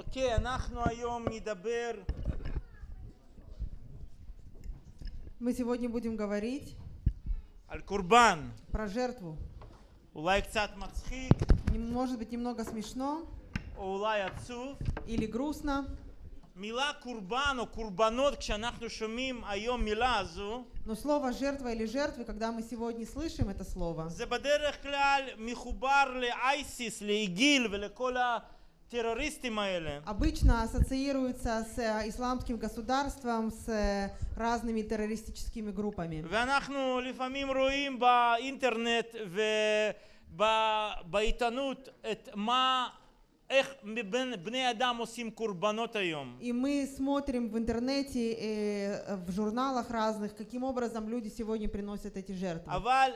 אוקיי, אנחנו היום נדבר Мы сегодня будем говорить על קורבן. про жертву. אולי קצת מצחיק, Нем- Может быть немного смешно או אולי עצוב. или грустно, מילה קורבן או קורבנות, כשאנחנו שומעים היום מילה הזו, но слово жертва или жертвы, когда мы сегодня слышим это слово, זה בדרך כלל מחובר לאייסיס, לאיגיל ולכל הטרוריסטים האלה. обычно ассоциируется с э, исламским государством, с э, разными террористическими группами. ואנחנו לפעמים רואים באינטרנט ובעיתונות את מה, איך בני- בני אדם עושים קורבנות היום. И мы смотрим в интернете, э, в журналах разных, каким образом люди сегодня приносят эти жертвы. אבל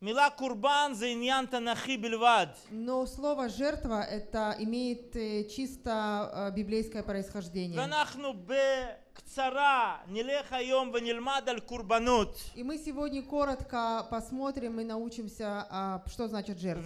Мила курбан за иньян танахи бельвад. Но слово жертва это имеет э, чисто э, библейское происхождение. И мы сегодня коротко посмотрим и научимся, а, что значит жертва.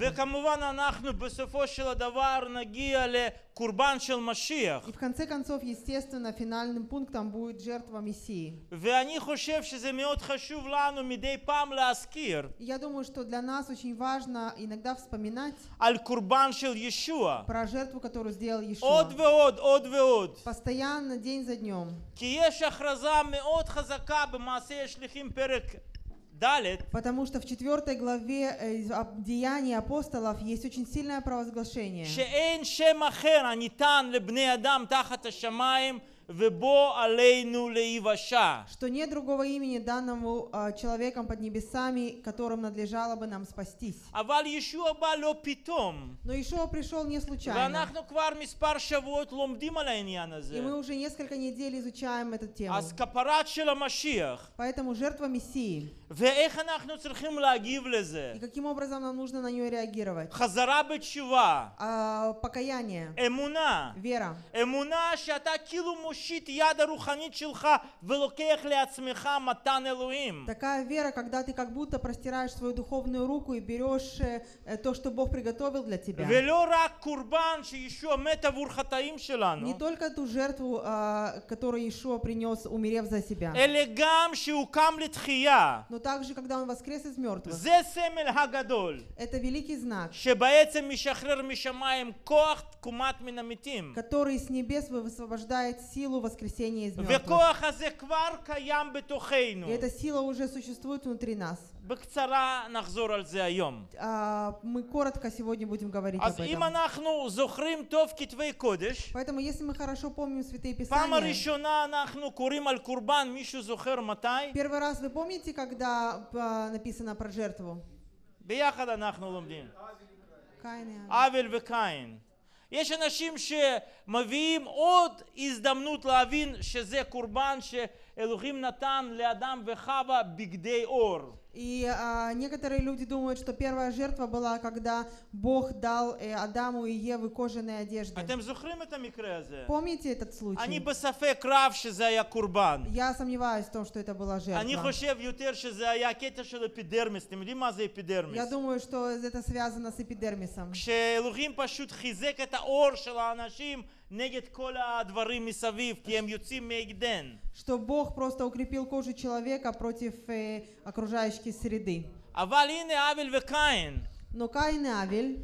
וכמובן אנחנו בסופו של הדבר נגיע לקורבן של משיח. И в конце концов, естественно, финальным пунктом будет жертва Мессии. ואני חושב שזה מאוד חשוב לנו מדי פעם להזכיר И я думаю, что для нас очень важно иногда вспоминать על קורבן של ישוע. про жертву, которую сделал עוד Иешуа. ועוד, עוד ועוד. Постоянно, день за днем. כי יש הכרזה מאוד חזקה במעשה השליחים פרק ד', Потому что в четвертой главе э, из ап- Деяний апостолов есть очень сильное провозглашение, שאין שם אחר הניתן לבני אדם תחת השמיים ובו עלינו להיוושע. что нет другого имени данному а, человеком под небесами, которым надлежало бы нам спастись. אבל ישוע בא לא פתאום. Но Ишуа пришел не случайно. ואנחנו כבר מספר שבועות לומדים על העניין И הזה. мы уже несколько недель изучаем эту тему. אז כפרת של המשיח. Поэтому жертва Мессии. ואיך אנחנו צריכים להגיב לזה? И каким образом нам нужно на нее реагировать? חזרה בתשובה, А, покаяние, אמונה. вера. אמונה שאתה כאילו מושיט Такая вера, когда ты как будто простираешь свою духовную руку и берешь э, э, то, что Бог приготовил для тебя. Не только ту жертву, а, которую Ишуа принес, умерев за себя. Но также, когда он воскрес из мертвых. Это великий знак. Который с небес высвобождает силу воскресения из мертвых. וכוח הזה כבר קיים בתוכנו. И эта сила уже существует внутри нас. בקצרה נחזור על זה היום. А, Мы коротко сегодня будем говорить אז об אם этом. אנחנו זוכרים טוב כתבי קודש, Поэтому, если мы хорошо помним Святые פעם Писания, הראשונה אנחנו קוראים על קורבן, מישהו זוכר מתי? первый раз вы помните, когда а, написано про жертву? ביחד אנחנו לומדים. Каин и Авель. אבל וקין. יש אנשים שמביאים עוד הזדמנות להבין שזה קורבן שאלוהים נתן לאדם וחווה בגדי אור. И а, некоторые люди думают, что первая жертва была, когда Бог дал э, Адаму и Еве кожаные одежды. Помните этот случай? Я сомневаюсь в том, что это была жертва. Я думаю, что это связано с эпидермисом. כשאלוהים פשוט חיזק את האור של האנשים נגד כל הדברים מסביב, כי הם יוצאים מהגדן. Что Бог просто укрепил кожу человека против э, окружающей среды. אבל הנה אבל וקין. Но Каин и Авель,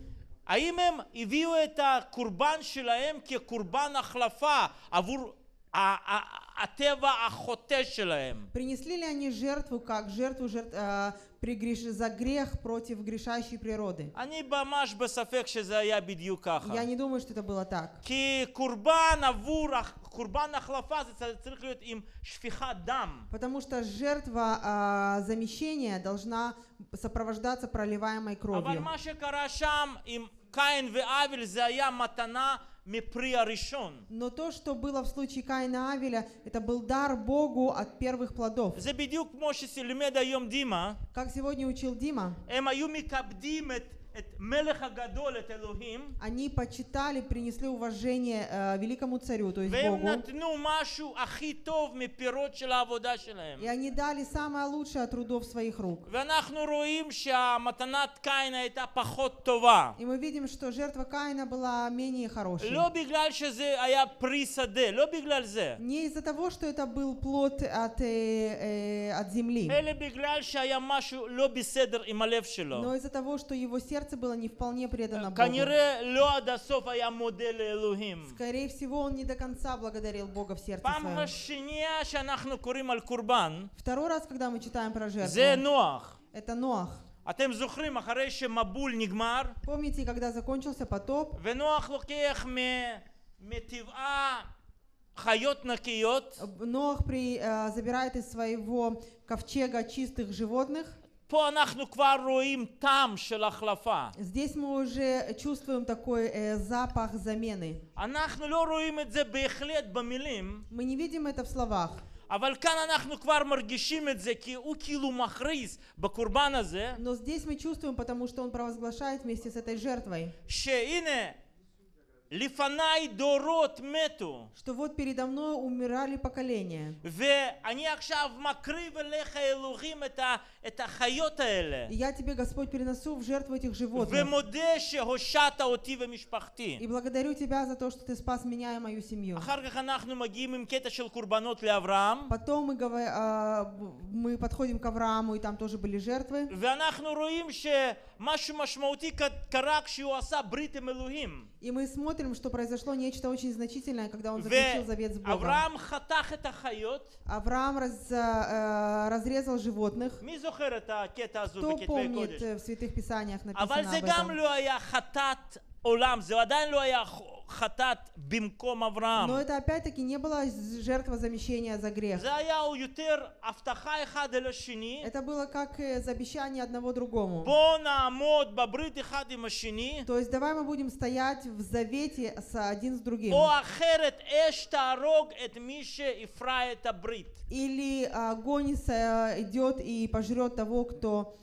האם הם הביאו את הקורבן שלהם כקורבן החלפה עבור ה- ה- הטבע החוטא שלהם? принесли ли они жертву как жертву жертв- а, при греш- за грех против грешащей природы? אני ממש בספק שזה היה בדיוק ככה. Я не думаю, что это было так. כי קורבן עבור, קורבן החלפה זה צ- צריך להיות עם שפיכת דם. Потому что жертва а, замещения должна сопровождаться проливаемой אבל кровью. מה שקרה שם עם קין והבל זה היה מתנה מפרי הראשון. но то, что было в случае Каина Авеля, это был дар Богу от первых плодов. Как сегодня учил Дима, они почитали, принесли уважение э, великому царю, то есть Богу. И они дали самое лучшее от трудов своих рук. И мы видим, что жертва Каина была менее хорошей. Не из-за того, что это был плод от, э, э, от земли. Но из-за того, что его сердце было не вполне предано Богу. כנראה לא עד הסוף היה מודה לאלוהים. Скорее всего, он не до конца благодарил Бога в сердце פעם своем. השנייה שאנחנו קוראים על קורבן, Второй раз, когда мы читаем про זה жертву, נוח. это Ноах. אתם זוכרים, אחרי שמבול נגמר, Помните, когда закончился потоп, ונוח לוקח מ- מטבעה חיות נקיות, Ноах при, э, забирает из своего ковчега чистых животных. פה אנחנו כבר רואים טעם של החלפה. Здесь мы уже чувствуем такой э, запах замены. אנחנו לא רואים את זה בהחלט במילים, Мы не видим это в словах, אבל כאן אנחנו כבר מרגישים את זה, כי הוא כאילו מכריז בקורבן הזה, но здесь мы чувствуем, потому что он провозглашает вместе с этой жертвой, שהנה, לפניי דורות מתו, что вот передо мной умирали поколения. И я тебе, Господь, переносу в жертву этих животных. И благодарю тебя за то, что ты спас меня и мою семью. Потом мы, uh, мы подходим к Аврааму, и там тоже были жертвы. И мы смотрим, смотрим, что произошло нечто очень значительное, когда он заключил завет с Богом. Авраам раз, э, э, разрезал животных. Кто помнит э, в Святых Писаниях написано об этом? Олам, но это опять-таки не было жертва замещения за грех. Это было как э, обещание одного другому. То есть давай мы будем стоять в завете с один с другим. Или а, огонь э, идет и пожрет того, кто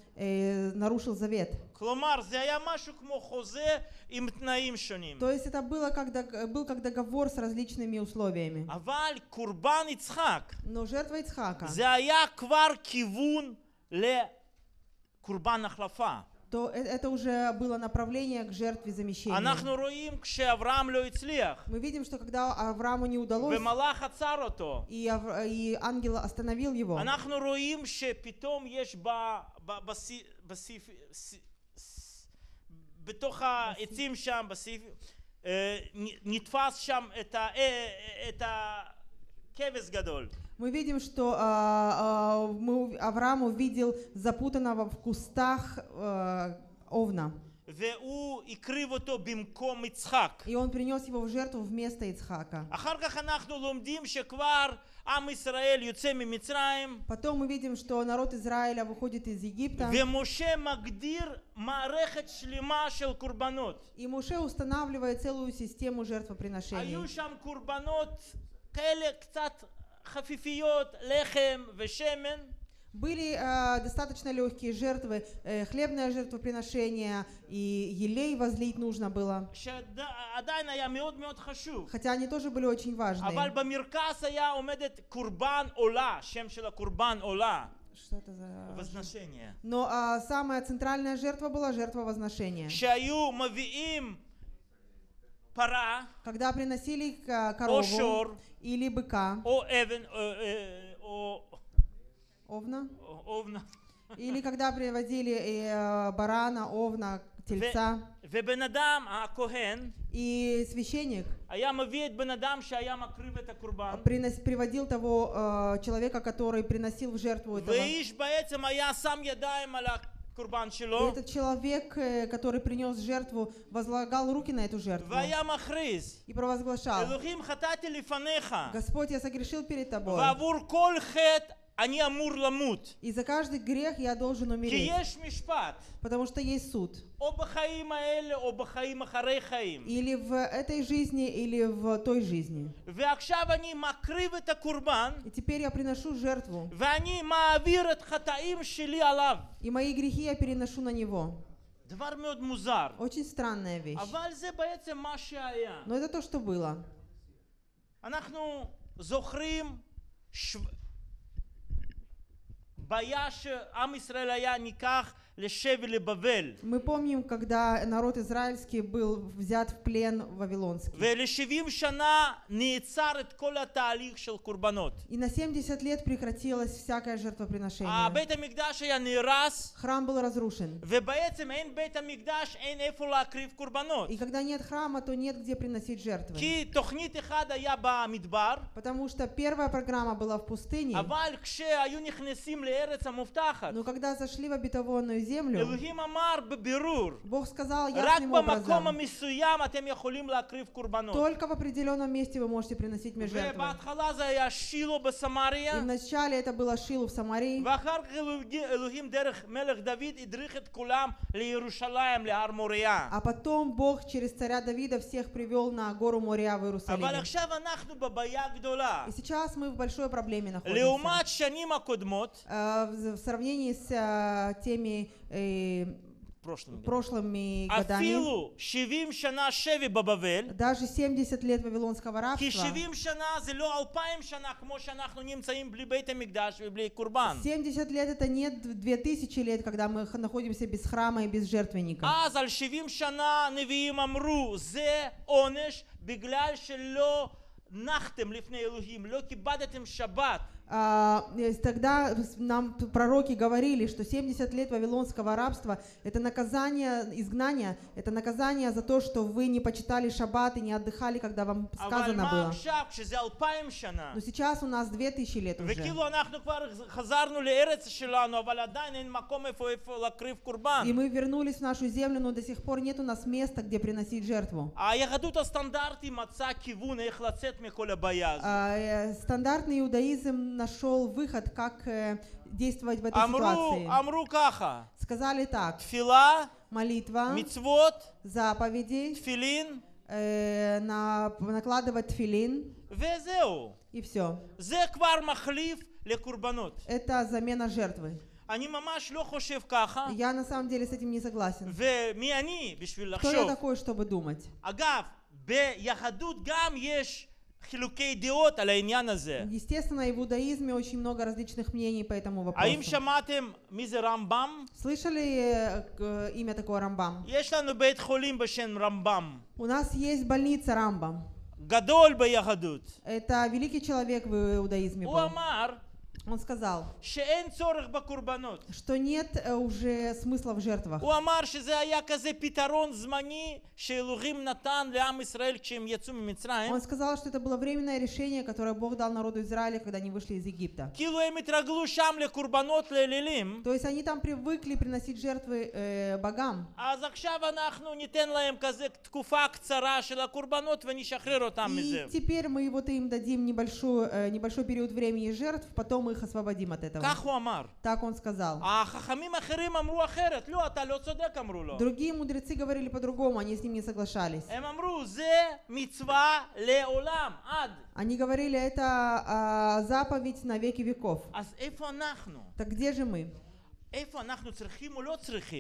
нарушил завет. כלומר, זה היה משהו כמו חוזה עם תנאים שונים. То есть это было как, дог- был как договор с различными условиями. אבל קורבן יצחק, Но жертва Ицхака, זה היה כבר כיוון לקורבן החלפה. то э- это уже было направление к жертве замещения. אנחנו רואים כשאברהם לא הצליח, Мы видим, что когда Аврааму не удалось, ומלאך עצר אותו, и, Ав- и ангел остановил его, אנחנו רואים שפתאום יש ב... ב- בסי- בסיף... ס- ס- בתוך העצים שם, בסעיף, אה, נ- נתפס שם את ה- אה, את הכבש גדול. мы видим, что а, а, мы- Авраам увидел запутанного в кустах а, овна. והוא הקריב אותו במקום יצחק. И он принес его в жертву вместо Ицхака. אחר כך אנחנו לומדים שכבר עם ישראל יוצא ממצרים, Потом мы видим, что народ Израиля выходит из Египта, ומשה מגדיר מערכת שלמה של קורבנות. и Муше устанавливает целую систему жертвоприношений. היו שם קורבנות כאלה קצת חפיפיות, לחם ושמן, Были а, достаточно легкие жертвы, э, хлебное жертвоприношение, и елей возлить нужно было. שעדיין היה מאוד מאוד חשוב. Хотя они тоже были очень важные. אבל במרכז היה עומדת קורבן עולה, שם של הקורבן עולה, Что это за... возношение. Но а, самая центральная жертва была жертва возношения. пара, когда приносили э, корову о или быка, о эвен, э, э, о, овна, овна, или когда приводили э, барана, овна, тельца. И священник. Принос, приводил того э, человека, который приносил в жертву этого. И этот человек, э, который принес жертву, возлагал руки на эту жертву и провозглашал, «Господь, я согрешил перед тобой, אני אמור למות. и за каждый грех я должен כי умереть, יש משפט, потому что есть суд. או בחיים האלה או בחיים אחרי חיים. Или в этой жизни, или в той жизни. ועכשיו אני מקריב את הקורבן, И теперь я приношу жертву, ואני מעביר את חטאים שלי עליו. и мои грехи я переношу на него. דבר מאוד מוזר. Очень странная вещь. אבל זה בעצם מה שהיה. Но это то, что было. אנחנו זוכרים ש... בעיה שעם ישראל היה ניקח. Мы помним, когда народ израильский был взят в плен вавилонский. И на 70 лет прекратилось всякое жертвоприношение. Храм был разрушен. И когда нет храма, то нет где приносить жертвы. Потому что первая программа была в пустыне. Но когда зашли в обетованную землю. Бог сказал ясным образом, только в определенном месте вы можете приносить мне жертвы. И вначале это было Шилу в Самарии. А потом Бог через царя Давида всех привел на гору Мория в Иерусалим. И сейчас мы в большой проблеме находимся. Э, в сравнении с э, теми э, прошлым годом, прошлыми годами, אפילו 70 שנה שבי בבבל, даже 70 лет Вавилонского כי рабства, 70 שנה זה לא 2,000 שנה כמו שאנחנו נמצאים בלי בית המקדש ובלי קורבן. 70 лет это нет 2000 лет, когда мы х- находимся без храма и без жертвенника. אז על 70 שנה הנביאים אמרו, זה עונש בגלל שלא נחתם לפני אלוהים, לא כיבדתם שבת. А, тогда нам пророки говорили, что 70 лет вавилонского рабства – это наказание изгнание, это наказание за то, что вы не почитали шаббат и не отдыхали, когда вам сказано было. Но сейчас у нас 2000 лет уже. И мы вернулись в нашу землю, но до сих пор нет у нас места, где приносить жертву. А, э, стандартный иудаизм нашел выход, как э, действовать в этой אמרו, ситуации. אמרו ככה, Сказали так, תפילה, молитва, מצוות, заповеди, תפילין, э, на- накладывать тфилин, וזהו. и все. זה כבר מחליף לקורבנות. Это замена жертвы. אני ממש לא חושב ככה, Я на самом деле с этим не согласен. ומי אני בשביל Кто я לחשוב? такой, чтобы думать? אגב, ביהדות גם יש חילוקי דעות על העניין הזה. Естественно, и в иудаизме очень много различных мнений по этому האם вопросу. שמעתם מי זה רמב"ם? Слышали э, к- имя такое Рамбам? יש לנו בית חולים בשם רמב"ם, У нас есть больница Рамбам. גדול ביהדות. Это великий человек в иудаизме הוא был. אמר Он сказал, что нет э, уже смысла в жертвах. Он сказал, что это было временное решение, которое Бог дал народу Израиля, когда они вышли из Египта. То есть они там привыкли приносить жертвы э, богам. И теперь мы вот им дадим небольшой, э, небольшой период времени жертв, потом мы их освободим от этого. Так он сказал. Другие мудрецы говорили по-другому, они с ним не соглашались. Они говорили, это а, заповедь на веки веков. Так где же мы?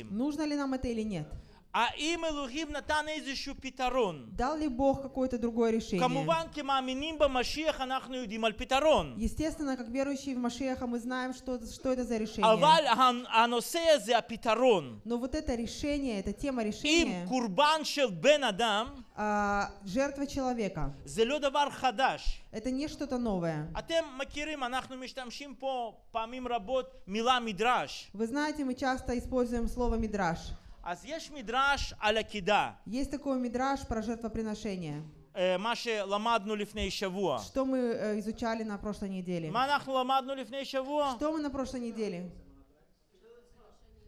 Нужно ли нам это или нет? האם אלוהים נתן איזשהו פתרון? Дал ли Бог какое-то другое решение? כמובן, כמאמינים במשיח אנחנו יודעים על פתרון. Естественно, как верующие в Машеха, мы знаем, что, что это за решение. אבל הנ- הנושא הזה, הפתרון, Но вот это решение, эта тема עם решения, קורבן של בן אדם, а, жертва человека, זה לא דבר חדש. это не что-то новое. אתם מכירים, אנחנו משתמשים פה פעמים רבות מילה מדרש. Вы знаете, мы часто используем слово мидраж. אז יש מדרש על עקידה, Есть такой мидраж про жертвоприношение, אה, מה שלמדנו לפני שבוע. что мы э, изучали на прошлой неделе. מה אנחנו למדנו לפני שבוע? Что мы на прошлой неделе?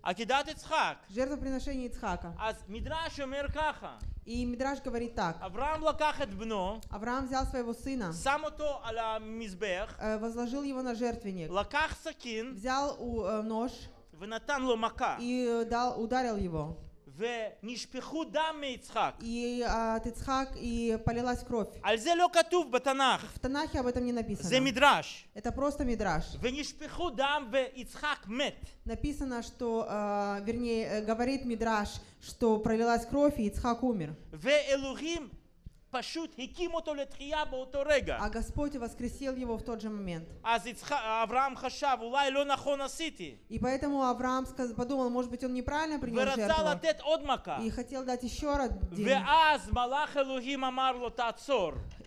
עקידת יצחק. Жертвоприношение Ицхака. אז מדרש אומר ככה, И Мидраш говорит так. אברהם לקח את בנו, Авраам взял своего сына, שם אותו על המזבח, э, возложил его на жертвенник, לקח סכין взял у- э, нож ונתן לו מכה. и э, дал, ударил его. ונשפכו דם מיצחק. и а, от Ицхак и полилась кровь. על זה לא כתוב בתנ"ך, В Танахе об этом не זה написано. מדרש. Это просто мидраж. ונשפכו דם ויצחק מת. Написано, что, а, вернее, э, говорит мидраж, что пролилась кровь и Ицхак умер. ואלוהים А Господь воскресил его в тот же момент. И поэтому Авраам подумал, может быть, он неправильно принял жертву. И хотел дать еще раз день.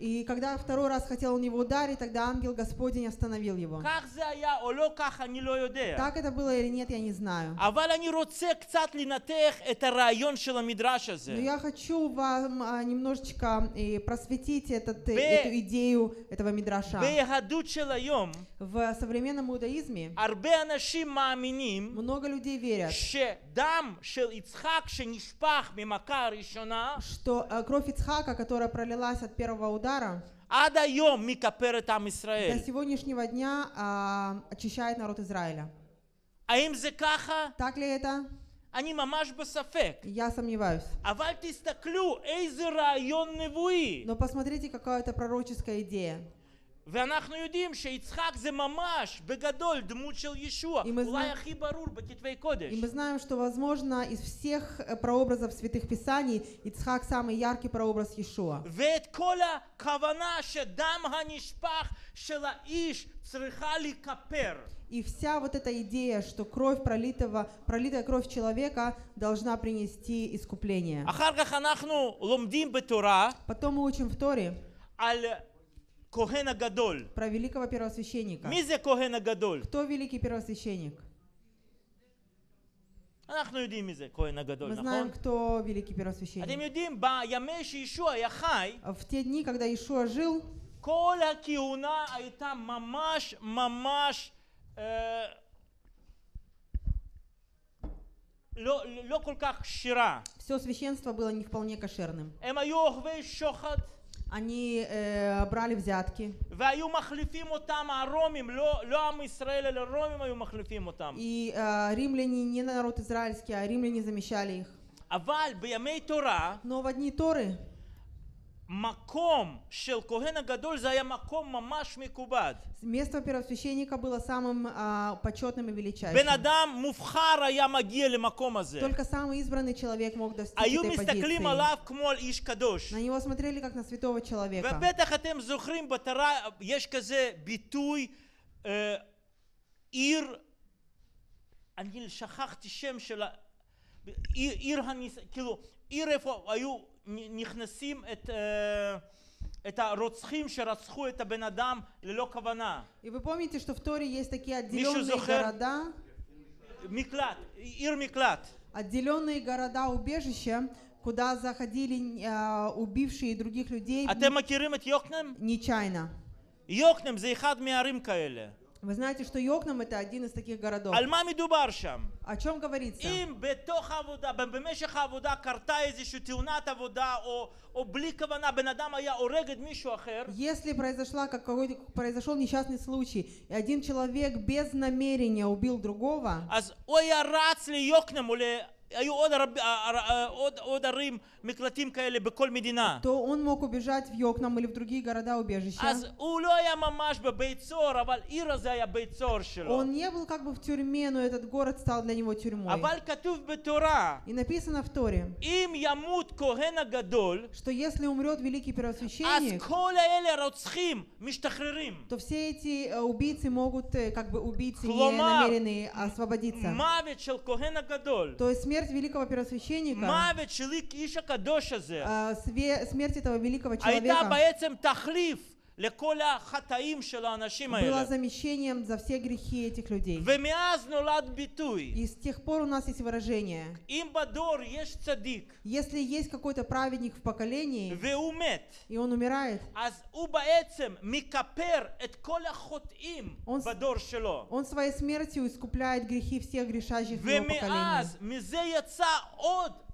И когда второй раз хотел он его ударить, тогда ангел Господень остановил его. Так это было или нет, я не знаю. Но я хочу вам а, немножечко э, просветить этот, э, эту идею этого мидраша. В современном иудаизме много людей верят, что э, кровь Ицхака, которая пролилась от первого удара, עד היום מכפר את עם ישראל. до сегодняшнего дня а, очищает народ Израиля. האם זה ככה? Так ли это? אני ממש בספק. Я сомневаюсь. אבל תסתכלו איזה רעיון נבואי. Но посмотрите, какая это пророческая идея. ואנחנו יודעים שיצחק זה ממש בגדול דמות של ישוע, אם אז אולי מה- הכי ברור בכתבי קודש. И мы знаем, что, возможно, из всех э, прообразов святых писаний Ицхак самый яркий прообраз Иешуа. ואת כל הכוונה שדם הנשפך של האיש צריכה להיכפר. И вся вот эта идея, что кровь пролитого, пролитая кровь человека должна принести искупление. אחר כך אנחנו לומדים בתורה Потом мы учим в Торе על כהן הגדול. про великого первосвященника. מי זה כהן הגדול? Кто великий первосвященник? אנחנו יודעים מי זה כהן הגדול, Мы נכון? знаем, кто великий אתם первосвященник. יודעים, בימי שישוע היה חי, В те дни, когда Иешуа жил, כל הכהונה הייתה ממש ממש אה, לא, לא כל כך כשירה. все священство было не вполне кошерным. הם היו אוכבי שוחד они э, брали взятки. И э, римляне не народ израильский, а римляне замещали их. Но в дни Торы מקום של כהן הגדול זה היה מקום ממש מכובד. место первосвященника было самым а, почетным и בן величайшим. אדם מובחר היה מגיע למקום הזה. Только самый избранный человек мог достичь היו этой מסתכלים позиции. עליו כמו על איש קדוש. На него смотрели как на святого человека. ובטח אתם זוכרים בתורה יש כזה ביטוי אה, עיר, אני שכחתי שם של ה... עיר, עיר הניס... כאילו עיר איפה היו נ- נכנסים את, אה, את הרוצחים שרצחו את הבן אדם ללא כוונה. И вы помните, что в Торе есть такие Миша отделенные Зохер? города, מקלט, עיר מקלט. отделенные города убежища, куда заходили а, убившие других людей אתם מכירים את יוקנעם? нечаянно. יוקנעם זה אחד מהערים כאלה. Вы знаете, что Йокнам это один из таких городов. על מה מדובר שם? О чем говорится? אם בתוך העבודה, במשך העבודה קרתה איזושהי תאונת עבודה או, או בלי כוונה בן אדם היה הורג את מישהו אחר, Если произошла как какой произошел несчастный случай, и один человек без намерения убил другого, אז הוא היה רץ ליוקנעם או ל... היו עוד, הרב, עוד, עוד ערים מקלטים כאלה בכל מדינה. то он мог убежать в Йокнам или в другие города убежища. אז הוא לא היה ממש בבית סוהר, אבל עיר הזה היה בית סוהר שלו. Он не был как бы в тюрьме, но этот город стал для него тюрьмой. אבל כתוב בתורה, И написано в Торе, אם ימות כהן הגדול, что если умрет великий אז первосвященник, כל האלה הרוצחים משתחררים. то все эти э, убийцы могут, э, как бы убийцы не Кломар. намеренные, освободиться. מוות של כהן הגדול, То есть смерть великого первосвященника, מוות של איש הקדוש הזה, а, све- смерть этого великого הייתה человека בעצם תחליף было замещением за все грехи этих людей. И с тех пор у нас есть выражение. Если есть какой-то праведник в поколении, и он умирает, он, он своей смертью искупляет грехи всех грешащих в его поколении.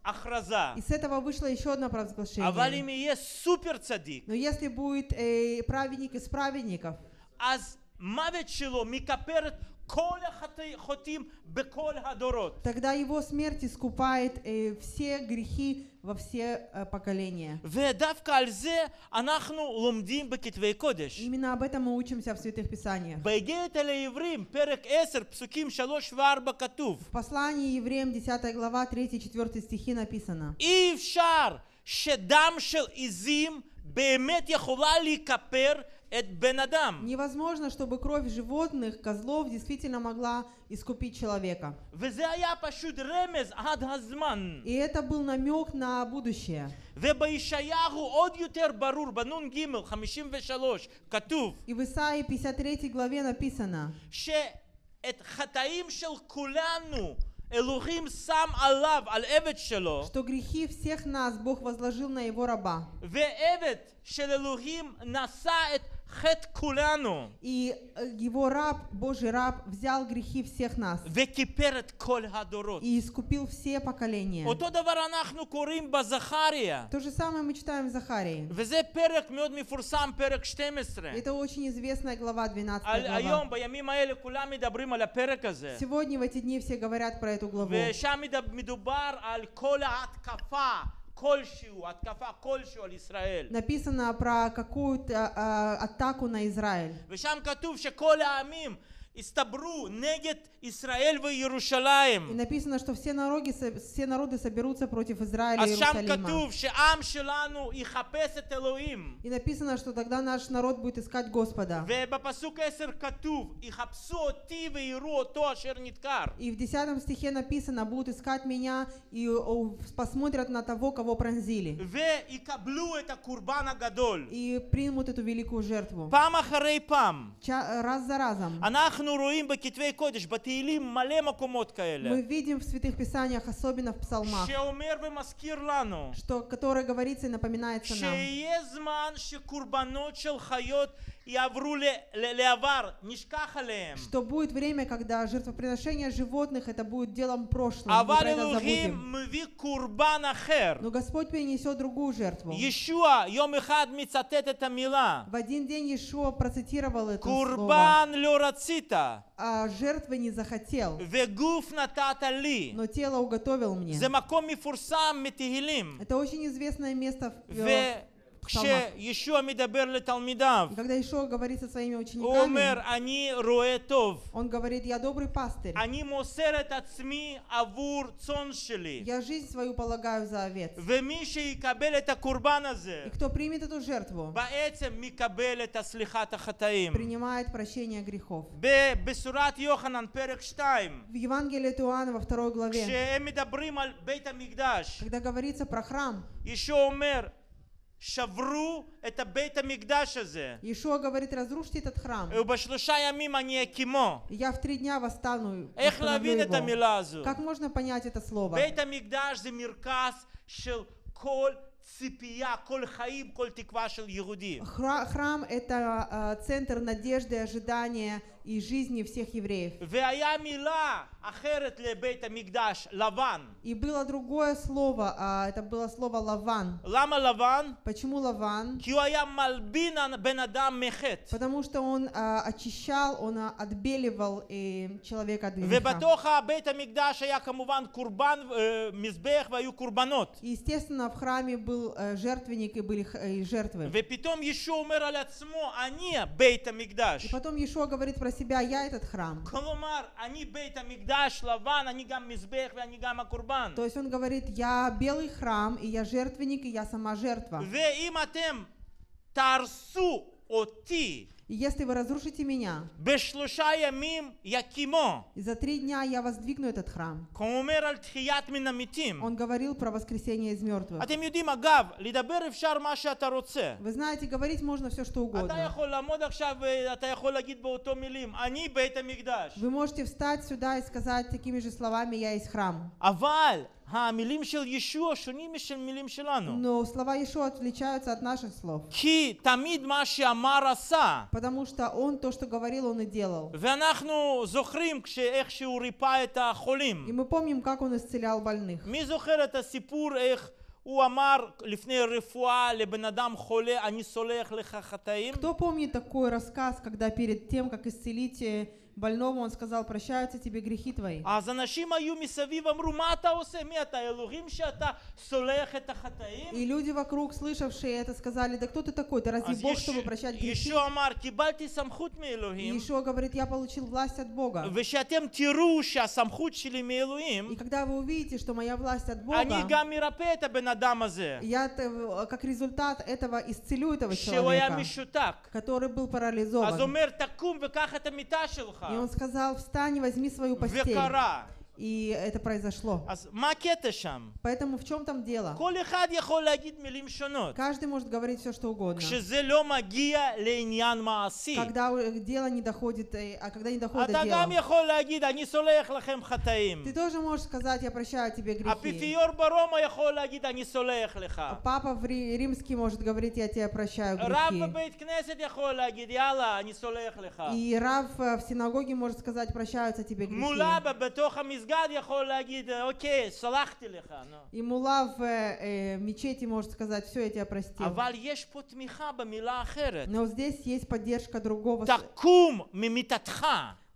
ומאז, מזה יצא עוד הכרזה. И с этого вышло еще одно אבל провозглашение. אם יהיה סופר צדיק, Но если будет э, праведник из праведников, אז מוות שלו מכפר את כל החוטאים בכל הדורות. Тогда его смерть искупает э, все грехи во все э, поколения. ודווקא על זה אנחנו לומדים בכתבי קודש. Именно об этом мы учимся в Святых Писаниях. בהגדת אל העברים, פרק 10, פסוקים 3 ו-4 כתוב, В послании евреям 10 глава 3-4 стихи написано אי אפשר שדם של עזים באמת יכולה להיכפר את בן אדם. Невозможно, чтобы кровь животных, козлов, действительно могла искупить человека. וזה היה פשוט רמז עד הזמן. И это был намек на будущее. ובישעיהו עוד יותר ברור, בנ"ג 53, כתוב И в Исаии 53 главе написано, שאת חטאים של כולנו אלוהים שם עליו, על עבד שלו, что грехи всех нас Бог возложил на его раба. ועבד של אלוהים נשא את חטא כולנו, И э, его раб, Божий раб, взял грехи всех нас. И искупил все поколения. То же самое мы читаем в Захарии. Это очень известная глава 12 глава. Сегодня в эти дни все говорят про эту главу. ושם מדב- מדובר על כל ההתקפה כלשהו, התקפה כלשהו על ישראל. Написано про какую-то а, атаку на Израиль. ושם כתוב שכל העמים הסתברו נגד ישראל И וירושלים. написано, что все народы, со- все народы соберутся против Израиля и אז שם Иерусалима. כתוב שעם שלנו יחפש את אלוהים. И написано, что тогда наш народ будет искать Господа. ובפסוק 10 כתוב, יחפשו אותי ויראו אותו אשר נדקר. И в 10 стихе написано, будут искать меня и о, посмотрят на того, кого пронзили. ויקבלו את הקורבן הגדול. И примут эту великую жертву. פעם אחרי פעם. Ча- раз за разом. אנחנו Мы видим в Святых Писаниях, особенно в Псалмах, что, которое говорится и напоминается нам, что будет время, когда жертвоприношение животных это будет делом прошлого. Но Господь принесет другую жертву. В один день Иешуа процитировал это слово. А жертвы не захотел. Но тело уготовил мне. Это очень известное место в псалмах. Когда еще говорит со своими учениками, он говорит, я добрый пастырь. Я жизнь свою полагаю за овец. И кто примет эту жертву, принимает прощение грехов. В Евангелии от Иоанна во второй главе, когда говорится про храм, еще умер, שברו את הבית המקדש הזה, Иешуа говорит, разрушьте этот храм. ובשלושה ימים אני אקימו. и Я в три дня восстану, איך восстановлю להבין את его. המילה הזו? Как можно понять это слово? בית המקדש זה מרכז של כל ציפייה, כל חיים, כל תקווה של יהודי. Хра- Храм — это а, центр надежды, ожидания и жизни всех евреев. И было другое слово, а это было слово лаван. Лама лаван? Почему лаван? Потому что он а, очищал, он а, отбеливал и человека от греха. И естественно в храме был э, жертвенник и были э, и жертвы. И потом Иешуа говорит про себя я этот храм. То есть он говорит, я белый храм, и я жертвенник, и я сама жертва. Если вы разрушите меня, за три дня я воздвигну этот храм. Он говорил про воскресение из мертвых. Вы знаете, говорить можно все, что угодно. Вы можете встать сюда и сказать такими же словами, я есть храм. אבל המילים של ישוע שונים משל מילים שלנו. Но слова Иешуа отличаются от наших слов. כי תמיד מה שאמר עשה. Потому что он то, что говорил, он и делал. ואנחנו זוכרים כשאיך שהוא ריפא את И החולים. мы помним, как он исцелял больных. מי זוכר את הסיפור איך הוא אמר לפני רפואה לבן אדם חולה, אני סולח לך חטאים? Кто помнит такой рассказ, когда перед тем, как исцелить э, Больному он сказал, прощаются тебе грехи твои. אז אנשים היו מסביב, אמרו, מה אתה עושה? מי אתה? אלוהים שאתה סולח את החטאים? И люди вокруг, слышавшие это, сказали, да кто ты такой? Ты разве אז Бог, יש- чтобы прощать грехи? ישוע אמר, קיבלתי סמכות И מאלוהים, Ишуа говорит, я получил власть от Бога. ושאתם תראו שהסמכות שלי И מאלוהים, когда вы увидите, что моя власть от אני Бога, גם מרפא את הבן אדם הזה, я т- как результат этого исцелю этого שהוא היה человека, משותק. который был אז парализован. אומר, תקום וקח את המיטה שלך. И он сказал, встань и возьми свою постель. И это произошло. Поэтому в чем там дело? Каждый может говорить все, что угодно. Когда дело не доходит, э, а когда не доходит до дела. Ты тоже можешь сказать, я прощаю тебе грехи. Папа в римский может говорить, я тебе прощаю грехи. И Рав э, в синагоге может сказать, прощаются тебе грехи. מולה בתוך המסגד יכול להגיד, אוקיי, סלחתי לך. נו. И мула в э, э, мечети может сказать, все, я тебя простил. אבל יש פה תמיכה במילה אחרת. Но здесь есть поддержка другого. с- תקום ממיטתך.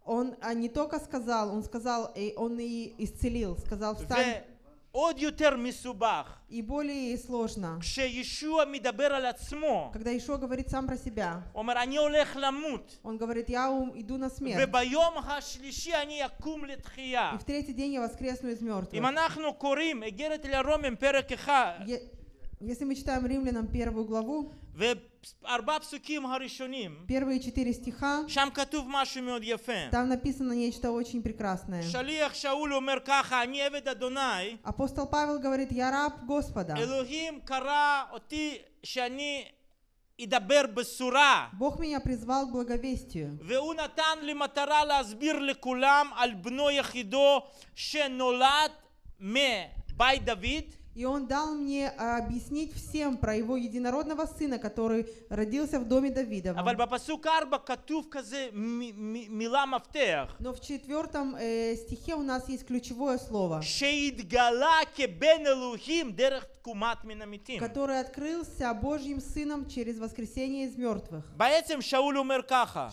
Он а, не только сказал, он сказал, и он и исцелил, сказал, встань. ועוד יותר מסובך, И более сложно. כשישוע מדבר על עצמו, Когда Ишуа говорит сам про себя, הוא אומר, אני הולך למות, он говорит, я ум- иду на смерть. וביום השלישי אני אקום לתחייה. И в третий день я воскресну из мертвых. אם אנחנו קוראים איגרת לרומים פרק אחד, Е- Если мы читаем Римлянам первую главу, וארבע פסוקים הראשונים, первые четыре стиха, שם כתוב משהו מאוד יפה. там написано нечто очень прекрасное. שליח שאול אומר ככה, אני עבד אדוני, Апостол Павел говорит, я раб Господа. אלוהים קרא אותי שאני אדבר בשורה, Бог меня призвал к благовестию. והוא נתן לי מטרה להסביר לכולם על בנו יחידו שנולד מבית דוד, и он дал мне а, объяснить всем про его единородного сына, который родился в доме Давидова. Но в четвертом э, стихе у нас есть ключевое слово. Который открылся Божьим сыном через воскресение из мертвых.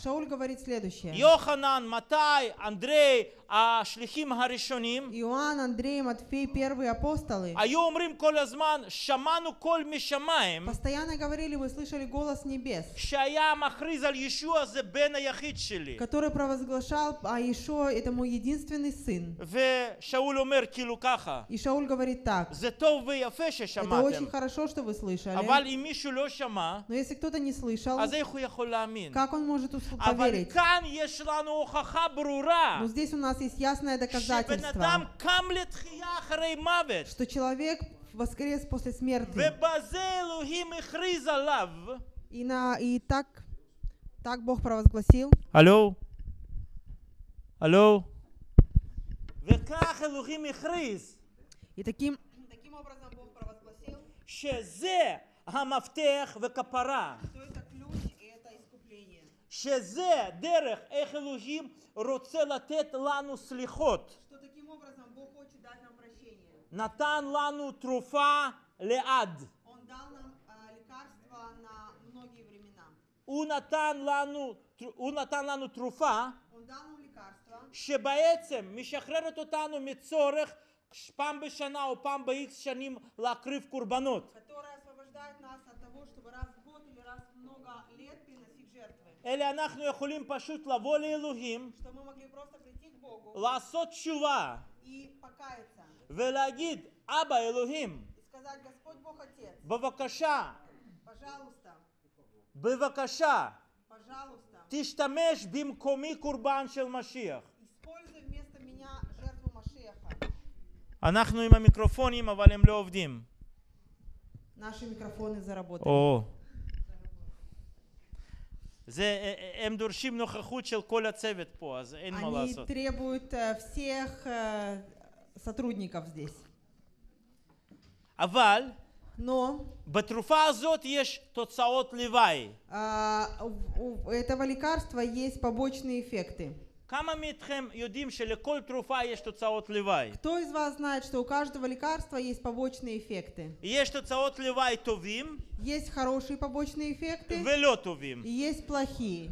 Шауль говорит следующее. Йоханан, Матай, Андрей, השליחים הראשונים, Иоанн, Андрей, Матфей, первые апостолы, היו אומרים כל הזמן, שמענו קול משמיים, постоянно говорили, мы слышали голос небес, שהיה מכריז על ישוע זה בן היחיד שלי. который провозглашал, а Ишо это мой единственный сын. ושאול אומר כאילו ככה, И Шауль говорит так, זה טוב ויפה это ששמעתם, очень хорошо, что вы слышали, אבל אם מישהו לא שמע, но если кто-то не слышал, אז איך הוא יכול להאמין? как он может ус- אבל поверить? כאן יש לנו הוכחה ברורה, Но здесь у нас нас есть ясное доказательство, что человек воскрес после смерти. И, на, и так, так Бог провозгласил. Алло? Алло? И таким, таким образом Бог провозгласил, что это שזה דרך איך אלוהים רוצה לתת לנו סליחות. נתן לנו תרופה לעד. הוא נתן לנו, הוא נתן לנו תרופה שבעצם משחררת אותנו מצורך פעם בשנה או פעם באיקס שנים להקריב קורבנות. которые освобождают нас от того, чтобы раз в год или раз в много лет приносить жертвы. אלא אנחנו יכולים פשוט לבוא לאלוהים, Что мы могли просто прийти к Богу לעשות תשובה и покаяться. ולהגיד, אבא אלוהים, И сказать, Господь Бог Отец, בבקשה, пожалуйста, בבקשה, пожалуйста, תשתמש במקומי קורבן של משיח. используй вместо меня жертву Машеха. אנחנו עם המיקרופונים אבל הם לא עובדים. Наши микрофоны заработали. או. Они לעשות. требуют э, всех э, сотрудников здесь. אבל Но בתרופה הזאת יש תוצאות לוואי. а, у у этого лекарства есть побочные эффекты. Кто из вас знает, что у каждого лекарства есть побочные эффекты? Есть хорошие побочные эффекты. И есть плохие.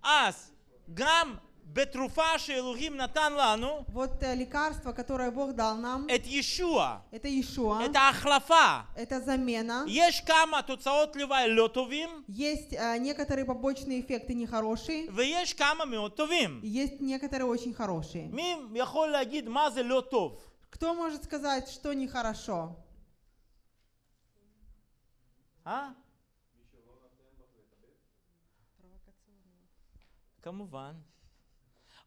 Аз, гам, בתרופה שאלוהים נתן לנו, Вот э, лекарство, которое Бог дал нам, את ישוע, это Иешуа, את ההחלפה. это замена. יש כמה תוצאות לוואי לא טובים, Есть э, некоторые побочные эффекты нехорошие, ויש כמה מאוד טובים. и есть некоторые очень хорошие. מי יכול להגיד מה זה לא טוב? Кто может сказать, что нехорошо? אה? כמובן.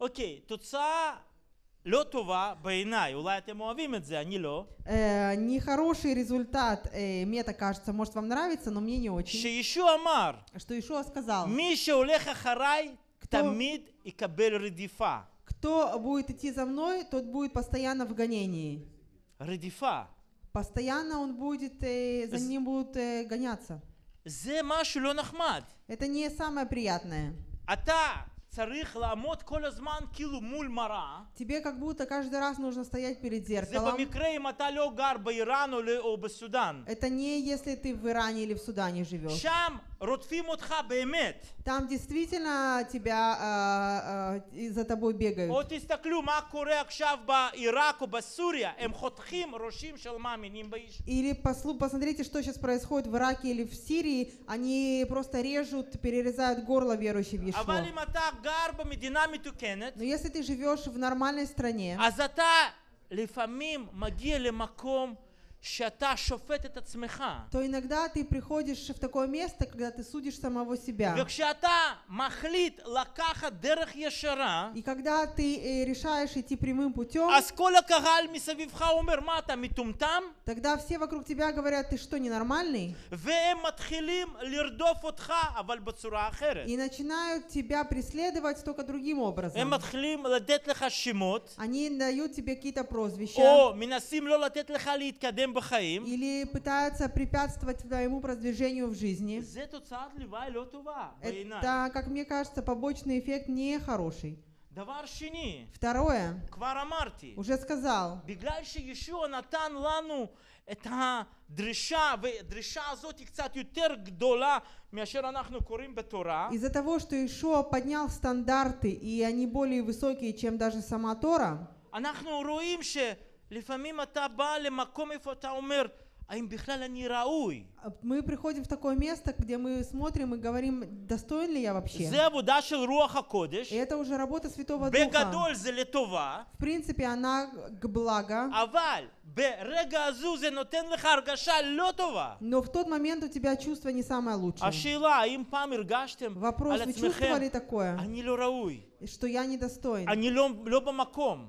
אוקיי, תוצאה לא טובה בעיניי, אולי אתם אוהבים את זה, אני לא, Э, нехороший результат, э, мне так кажется, может вам нравится, но мне не очень. שישוע אמר, Что Ишуа сказал, מי שהולך אחריי תמיד יקבל רדיפה. кто будет идти за мной, тот будет постоянно в гонении. רדיפה. Постоянно он будет, э, за З- ним будут э, гоняться. זה משהו לא נחמד. Это не самое приятное. אתה Тебе как будто каждый раз нужно стоять перед зеркалом. Это не если ты в Иране или в Судане живешь. שם רודפים אותך באמת. Там действительно тебя а, а, и за тобой או бегают. תסתכלו מה קורה עכשיו בעיראק או בסוריה, הם חותכים ראשים של מאמינים באיש. Или послу- посмотрите, что сейчас происходит в Ираке или в Сирии. Они просто режут, перерезают горло верующих в אבל Иешуа. אם אתה גר במדינה מתוקנת, Но если ты живешь в нормальной стране, אז אתה לפעמים מגיע למקום то иногда ты приходишь в такое место, когда ты судишь самого себя. И когда ты э, решаешь идти прямым путем, тогда все вокруг тебя говорят, ты что, ненормальный? И начинают тебя преследовать только другим образом. Они дают тебе какие-то прозвища או מנסים לא לתת לך להתקדם בחיים. Или пытаются препятствовать твоему продвижению в жизни. זה תוצאת לוואי לא טובה בעיניי. Это, как мне кажется, побочный эффект нехороший. דבר שני, Второе, כבר אמרתי, уже сказал, בגלל שישוע נתן לנו את הדרישה, והדרישה הזאת היא קצת יותר גדולה מאשר אנחנו קוראים בתורה, из-за того, что Ишуа поднял стандарты, и они более высокие, чем даже сама Тора, אנחנו רואים שלפעמים אתה בא למקום איפה אתה אומר, האם בכלל אני ראוי? мы приходим в такое место, где мы смотрим и говорим, достоин ли я вообще? זה עבודה של רוח הקודש, И это уже работа Святого Духа. בגדול זה לטובה, В принципе, она к благо, אבל ברגע הזו זה נותן לך הרגשה לא טובה. но в тот момент у тебя чувство не самое лучшее. השאלה, האם פעם הרגשתם Вопрос, על вы עצמכם, чувствовали такое, אני לא ראוי, что я недостоин? אני לא, לא במקום,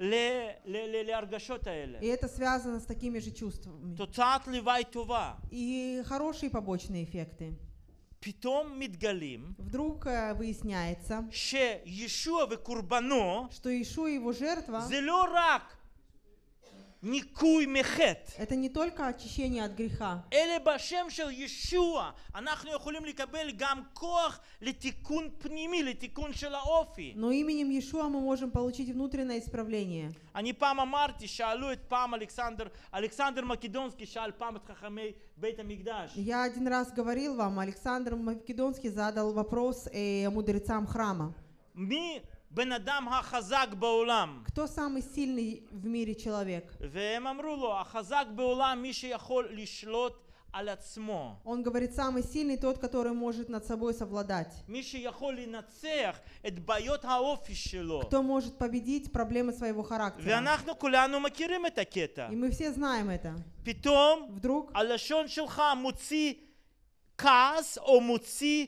ל- ל- ל- להרגשות האלה. И это связано с такими же чувствами. תוצאת לוואי טובה. И хорошие побочные эффекты. פתאום מתגלים Вдруг э, выясняется, שישוע וקורבנו что Ишу и его жертва זה לא רק ניקוי מחטא, это не только очищение от греха, אלא בשם של ישוע אנחנו יכולים לקבל גם כוח לתיקון פנימי, לתיקון של האופי. но именем Иешуа мы можем получить внутреннее исправление. אני פעם אמרתי, שאלו את פעם אלכסנדר, אלכסנדר מקדונסקי שאל פעם את חכמי בית המקדש. Я один раз говорил вам, Александр Македонский задал вопрос э, мудрецам храма. מי בן אדם החזק בעולם? Кто самый сильный в мире человек? והם אמרו לו, החזק בעולם מי שיכול לשלוט על עצמו. Он говорит, самый сильный тот, который может над собой совладать. מי שיכול לנצח את בעיות האופי שלו. Кто может победить проблемы своего характера. ואנחנו כולנו מכירים את הקטע. И мы все знаем это. פתאום Вдруг, הלשון שלך מוציא כעס או מוציא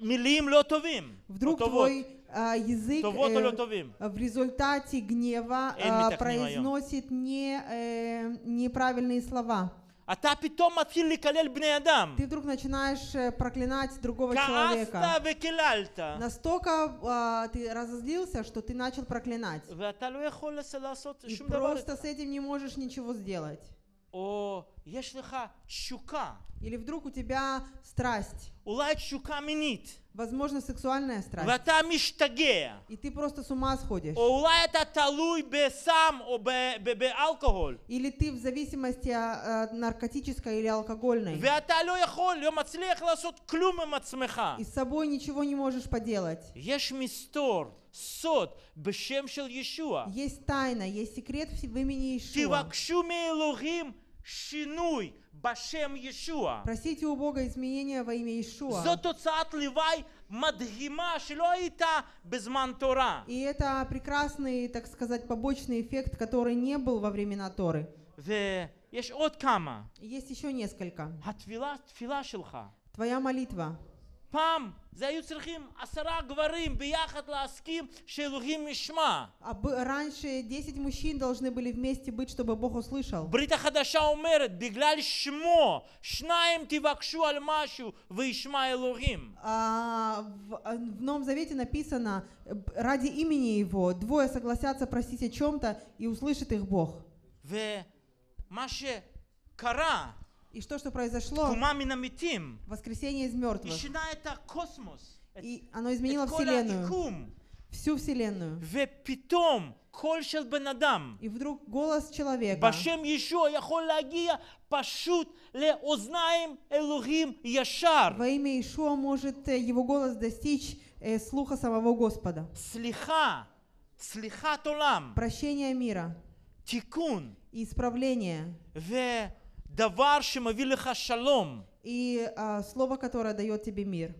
מילים לא טובים. או вдруг טובות. твой а, язык טובות או לא э, טובים. в результате гнева Эм, а, так не моё. произносит не, э, неправильные слова. אתה פתאום מתחיל לקלל בני אדם. ты вдруг начинаешь э, проклинать другого כעסת человека. וקיללת, Настолько а, ты разозлился, что ты начал проклинать. ואתה לא יכול לס- לעשות И שום דבר. просто с этим не можешь ничего сделать. או יש לך תשוקה, Или вдруг у тебя страсть, אולי תשוקה מינית, возможно, сексуальная страсть, ואתה משתגע, и ты просто с ума сходишь. או אולי אתה תלוי בסם או ב- ב- באלכוהול, Или ты в зависимости а, а, наркотической или алкогольной. ואתה לא יכול, לא מצליח לעשות כלום עם עצמך. И с собой ничего не можешь поделать. יש מסתור, סוד, בשם של ישוע. Есть тайна, есть секрет в в имени Иешуа. תבקשו מאלוהים שינוי בשם ישוע. Просите у Бога изменения во имя Иешуа. זו תוצאת לוואי מדהימה שלא הייתה בזמן תורה. И это прекрасный, так сказать, побочный эффект, который не был во времена Торы. ויש עוד כמה. И Есть еще несколько. התפילה, תפילה שלך. Твоя молитва. פעם זה היו צריכים עשרה גברים ביחד להסכים שאלוהים ישמע. А б- раньше 10 мужчин должны были вместе быть, чтобы Бог услышал. ברית החדשה אומרת, בגלל שמו, שניים תבקשו על משהו וישמע אלוהים. А в, а, в Новом Завете написано, э, б- ради имени Его двое согласятся просить о чем-то, и услышит их Бог. ומה שקרה, И что, что произошло? תקומה מן המתים, Воскресение из היא мертвых. שינה את הקוסמוס, את, И оно изменило את כל Вселенную, היקום, всю Вселенную. ופתאום קול של בן אדם И вдруг голос человека בשם ישוע יכול להגיע פשוט לאוזניים אלוהים ישר. во имя Ишуа может э, его голос достичь э, слуха самого Господа. סליחה, סליחת עולם, Прощение мира תיקון, и исправление. ודבר שמביא לך שלום, И а, слово, которое дает тебе мир.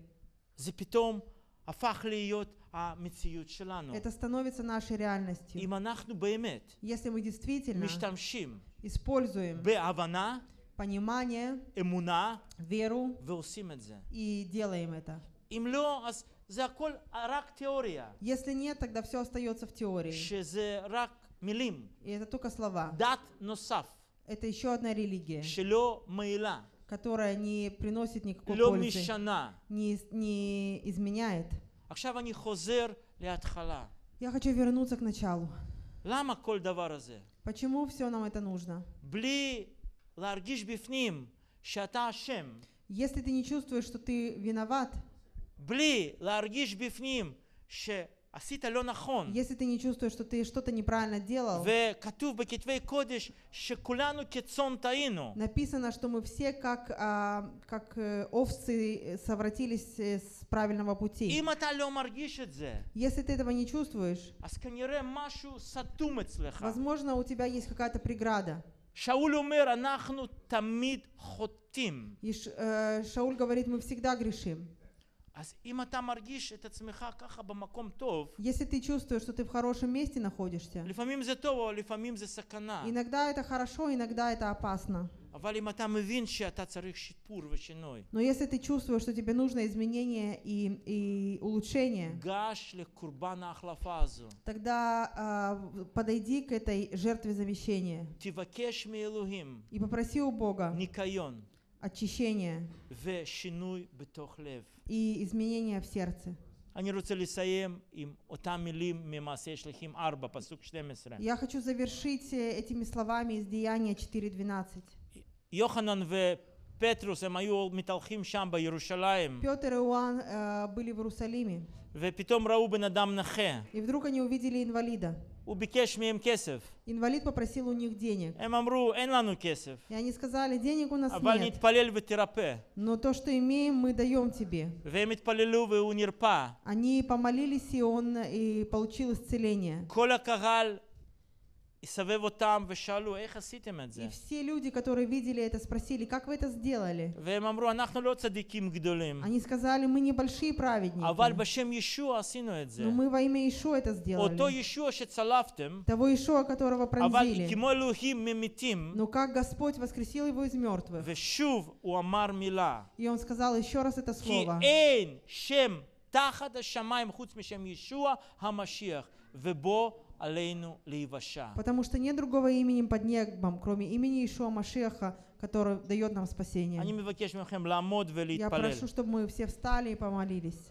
זה פתאום הפך להיות המציאות שלנו. Это становится нашей реальностью. אם אנחנו באמת Если мы действительно משתמשים используем בהבנה, понимание, אמונה, веру ועושים את זה. и делаем это. אם לא, אז זה הכל רק תיאוריה, Если нет, тогда все остается в теории. שזה רק מילים. И это только слова. דת נוסף, Это еще одна религия, שלא מעילה, которая не приносит никакой לא пользы, משנה. не, не изменяет. עכשיו אני חוזר להתחלה. Я хочу вернуться к началу. למה כל דבר הזה? Почему все нам это нужно? בלי להרגיש בפנים שאתה אשם, Если ты не чувствуешь, что ты виноват, בלי להרגיש בפנים שעשית לא נכון, если ты не чувствуешь, что ты что-то неправильно делал, וכתוב בכתבי קודש שכולנו כצאן טעינו. написано, что мы все как, а, как э, овцы э, совратились э, с правильного пути. אם אתה לא מרגיש את זה, Если ты этого не чувствуешь, אז כנראה משהו סתום אצלך. возможно, у тебя есть какая-то преграда. שאול אומר, אנחנו תמיד חוטאים. И Ш- э, Шауль говорит, мы всегда грешим. Если ты чувствуешь, что ты в хорошем месте находишься, иногда это хорошо, иногда это опасно. Но если ты чувствуешь, что тебе нужно изменение и, и улучшение, тогда э, подойди к этой жертве замещения. И попроси у Бога ניקיון очищения ושינוי בתוך לב. и изменения в сердце. אני רוצה לסיים עם אותם מילים ממעשה שליחים 4, פסוק 12. Я хочу завершить э, этими словами из Деяния 4.12. יוחנן ופטרוס הם היו מתהלכים שם בירושלים, Петр и Иоанн э, были в Иерусалиме, ופתאום ראו בן אדם נכה. Инвалид попросил у них денег. И они сказали, денег у нас нет. Но то, что имеем, мы даем тебе. Они помолились, и он и получил исцеление. כל הקהל הסתובב אותם ושאלו, איך עשיתם את И זה? все люди, которые видели это, спросили, как вы это сделали? והם אמרו, אנחנו לא צדיקים גדולים, Они сказали, мы небольшие אבל праведники, בשם ישוע עשינו את זה. но мы во имя Ишуа это אותו сделали. ישוע שצלבתם, Того Ишуа, которого אבל пронзили. כמו אלוהים ממתים, Но как Господь воскресил его из мертвых. ושוב הוא אמר מילה, И он сказал еще раз это כי слово. אין שם תחת השמיים חוץ משם ישוע המשיח, ובו עלינו להיוושע. Потому что нет другого имени под небом, кроме имени Ишуа Машеха, который дает нам спасение. Я прошу, чтобы мы все встали и помолились.